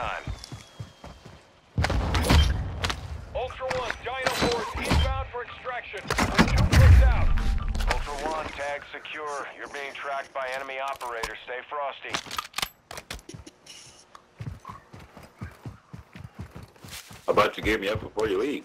time. Ultra One, Dino Force inbound for extraction. Two clicks out. Ultra One, tag secure. You're being tracked by enemy operators. Stay frosty. About you give me up before you leave?